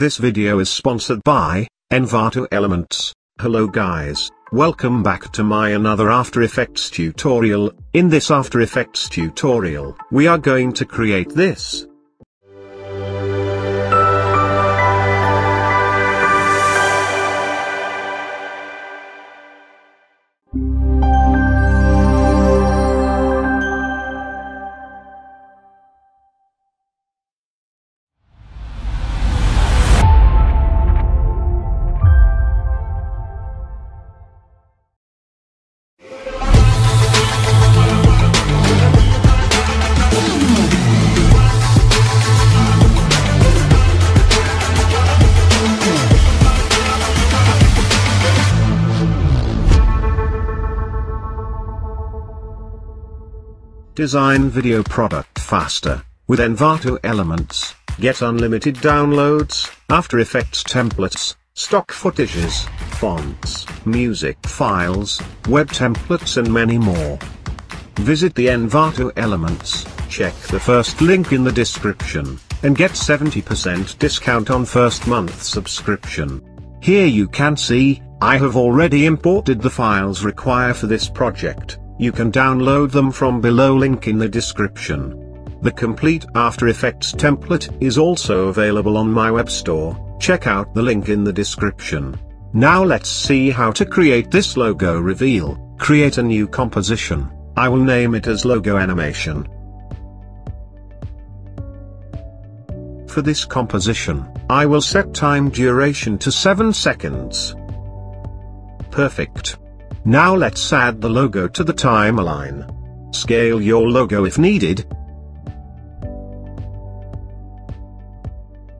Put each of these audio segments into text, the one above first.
This video is sponsored by Envato Elements. Hello guys, welcome back to my another After Effects tutorial. In this After Effects tutorial, we are going to create this. Design video product faster. With Envato Elements, get unlimited downloads, After Effects templates, stock footages, fonts, music files, web templates and many more. Visit the Envato Elements, check the first link in the description, and get 70% discount on first month subscription. Here you can see, I have already imported the files required for this project. You can download them from below link in the description. The complete After Effects template is also available on my web store, check out the link in the description. Now let's see how to create this logo reveal, create a new composition, I will name it as logo animation. For this composition, I will set time duration to 7 seconds. Perfect. Now let's add the logo to the timeline. Scale your logo if needed.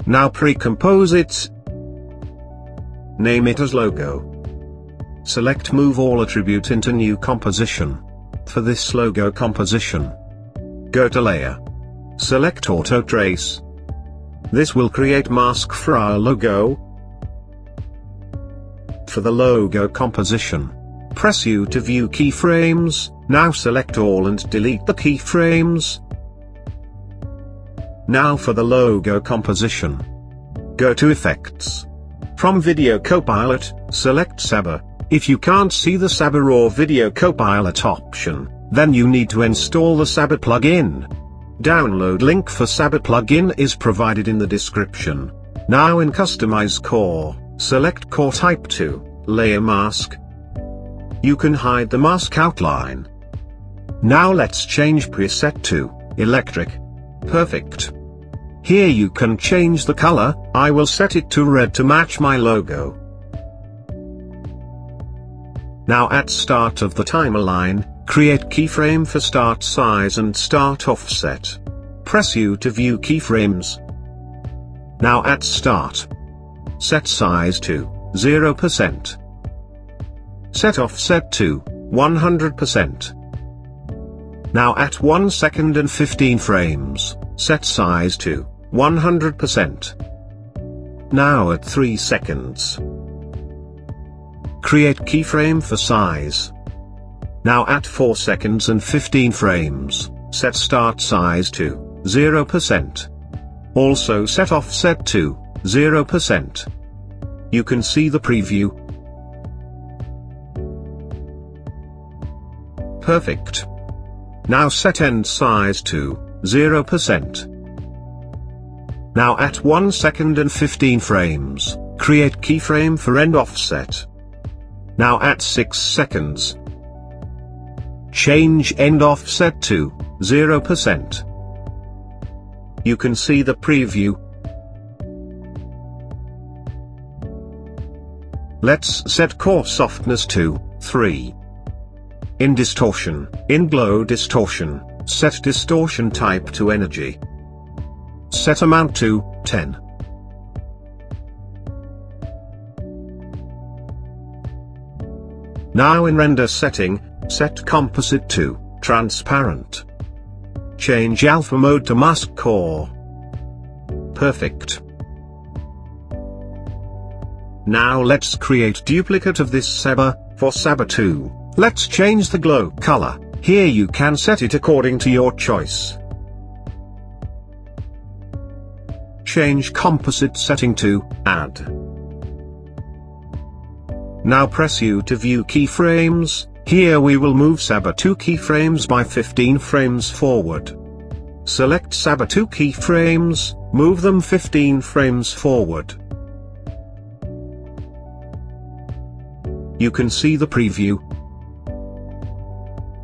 Now pre-compose it. Name it as logo. Select move all attribute into new composition. For this logo composition, go to layer. Select auto trace. This will create mask for our logo. For the logo composition, Press U to view keyframes, now select all and delete the keyframes. Now for the logo composition. Go to Effects. From Video Copilot, select Saber. If you can't see the Saber or Video Copilot option, then you need to install the Saber plugin. Download link for Saber plugin is provided in the description. Now in Customize Core, select Core Type 2, Layer Mask, you can hide the mask outline. Now let's change preset to electric. Perfect. Here you can change the color, I will set it to red to match my logo. Now at start of the timeline, create keyframe for start size and start offset. Press U to view keyframes. Now at start. Set size to 0%. Set offset to 100%. Now at 1 second and 15 frames, set size to 100%. Now at 3 seconds. Create keyframe for size. Now at 4 seconds and 15 frames, set start size to 0%. Also set offset to 0%. You can see the preview, Perfect. Now set end size to 0%. Now at 1 second and 15 frames, create keyframe for end offset. Now at 6 seconds. Change end offset to 0%. You can see the preview. Let's set core softness to 3. In distortion, in glow distortion, set distortion type to energy. Set amount to 10. Now in render setting, set composite to transparent. Change alpha mode to mask core. Perfect. Now let's create duplicate of this Saber, for Saber 2. Let's change the glow color, here you can set it according to your choice. change composite setting to, add. Now press U to view keyframes, here we will move Saber 2 keyframes by 15 frames forward. Select Saber 2 keyframes, move them 15 frames forward. You can see the preview.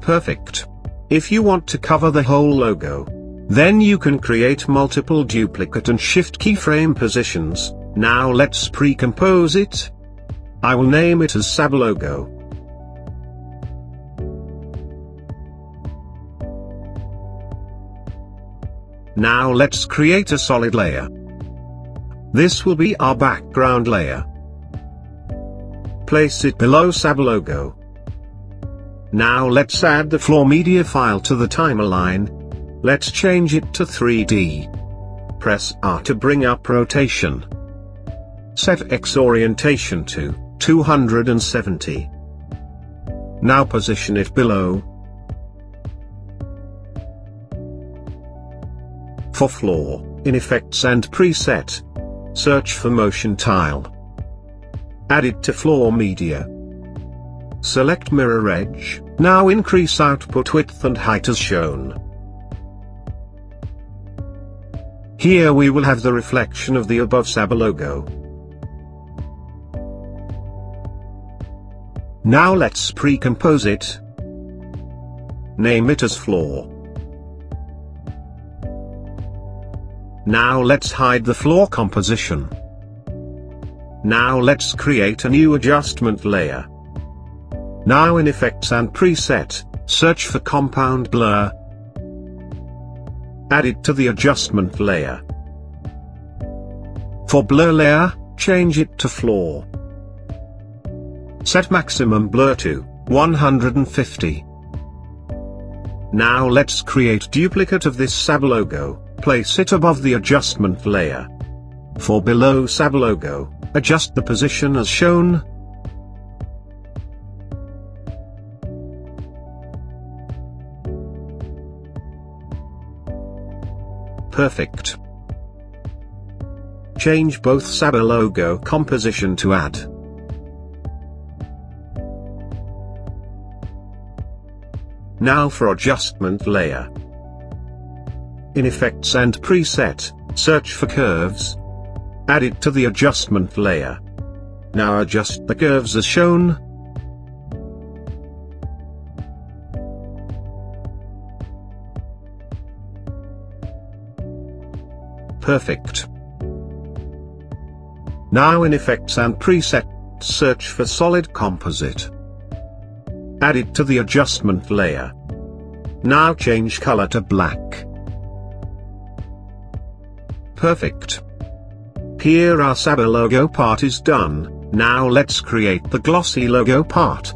Perfect. If you want to cover the whole logo, then you can create multiple duplicate and shift keyframe positions. Now let's pre-compose it. I will name it as Saber logo. Now let's create a solid layer. This will be our background layer. Place it below Saber logo. Now let's add the floor media file to the timeline. Let's change it to 3D. Press R to bring up rotation. Set X orientation to 270. Now position it below. For floor, in Effects and Preset. Search for Motion Tile. Add it to Floor Media. Select Mirror Edge, now increase output width and height as shown. Here we will have the reflection of the above Saber logo. Now let's pre-compose it. Name it as floor. Now let's hide the floor composition. Now let's create a new adjustment layer. Now in Effects and Preset, search for Compound Blur. Add it to the adjustment layer. For Blur layer, change it to Floor. Set maximum blur to 150. Now let's create duplicate of this Saber logo, place it above the adjustment layer. For below Saber logo, adjust the position as shown, perfect. Change both Saber logo composition to add. Now for adjustment layer. In Effects and Preset, search for curves. Add it to the adjustment layer. Now adjust the curves as shown, perfect. Now in Effects and Presets search for Solid Composite. Add it to the adjustment layer. Now change color to black. Perfect. Here our Saber logo part is done, now let's create the glossy logo part.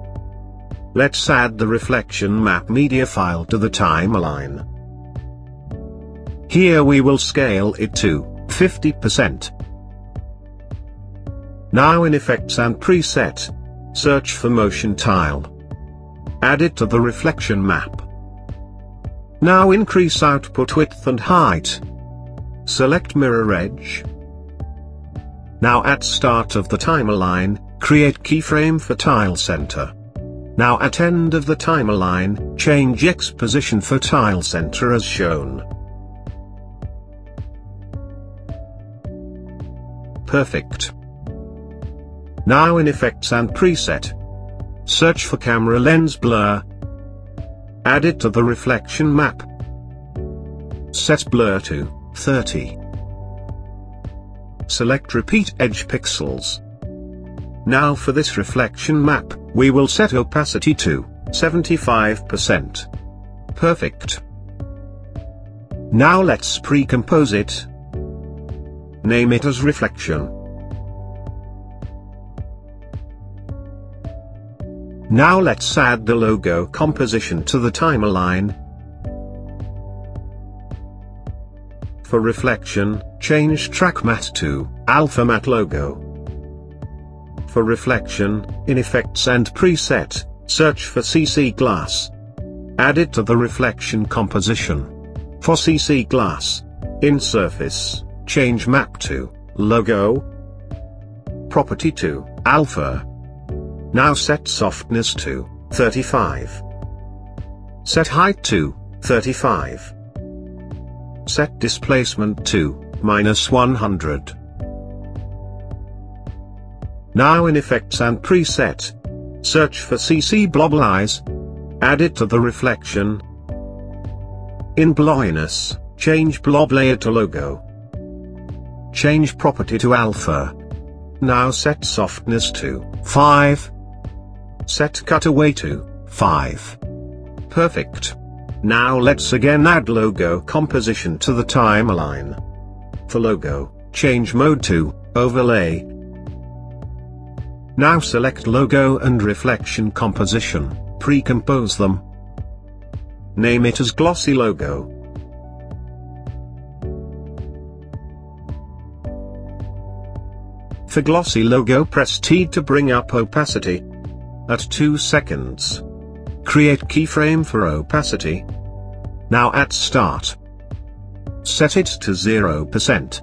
Let's add the reflection map media file to the timeline. Here we will scale it to 50%. Now in Effects and Preset, search for Motion Tile. Add it to the reflection map. Now increase output width and height. Select Mirror Edge. Now at start of the timeline, create keyframe for tile center. Now at end of the timeline, change X position for tile center as shown. Perfect. Now in Effects and Preset. Search for Camera Lens Blur. Add it to the reflection map. Set blur to 30. Select Repeat Edge Pixels. Now for this reflection map, we will set opacity to 75%. Perfect. Now let's pre-compose it. Name it as reflection. Now let's add the logo composition to the timeline. For reflection, change track matte to alpha matte logo. For reflection, in effects and preset, search for CC glass. Add it to the reflection composition. For CC glass, in surface, Change map to, logo. Property to, alpha. Now set softness to, 35. Set height to, 35. Set displacement to, minus 100. Now in Effects and Preset. Search for CC Blobbylize. Add it to the reflection. In Blobbiness, change Blob Layer to Logo. Change Property to Alpha. Now set Softness to 5. Set Cutaway to 5. Perfect. Now let's again add logo composition to the timeline. For logo, change mode to overlay. Now select logo and reflection composition, pre-compose them. Name it as glossy logo. For glossy logo press T to bring up opacity. At 2 seconds. Create keyframe for opacity. Now at start. Set it to 0%.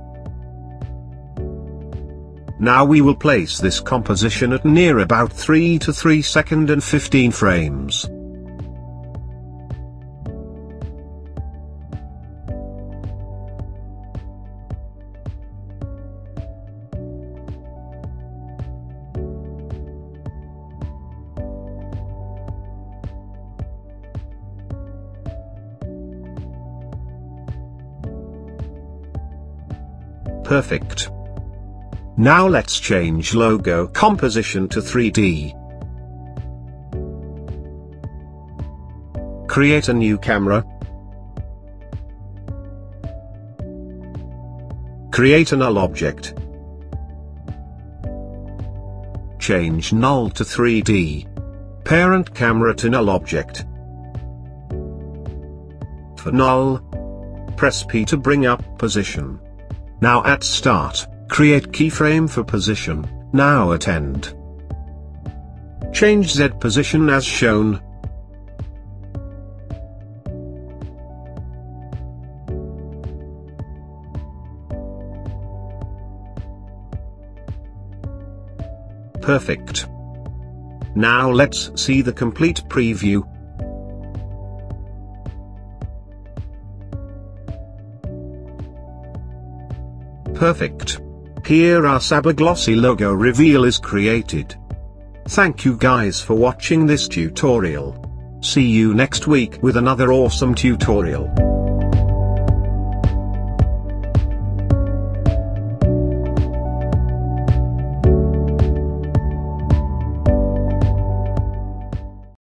Now we will place this composition at near about 3 to 3 second and 15 frames. Perfect. Now let's change logo composition to 3D. Create a new camera. Create a null object. Change null to 3D. Parent camera to null object. For null, press P to bring up position. Now at start, create keyframe for position, now at end. Change Z position as shown. Perfect. Now let's see the complete preview. Perfect. Here our Saber Glossy logo reveal is created. Thank you guys for watching this tutorial. See you next week with another awesome tutorial.